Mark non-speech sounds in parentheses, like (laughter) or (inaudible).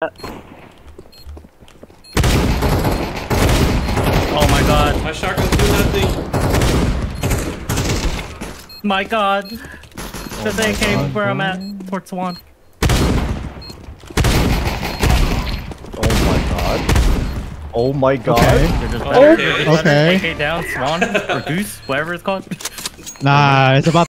Oh my god. My shotgun's doing nothing. My god. Oh the thing came God. where I'm at. Port Swan. Oh my god. Oh my god. Okay. Just Oh, okay. Okay. Down, Swan, (laughs) or Goose, whatever it's called. Nah, it's about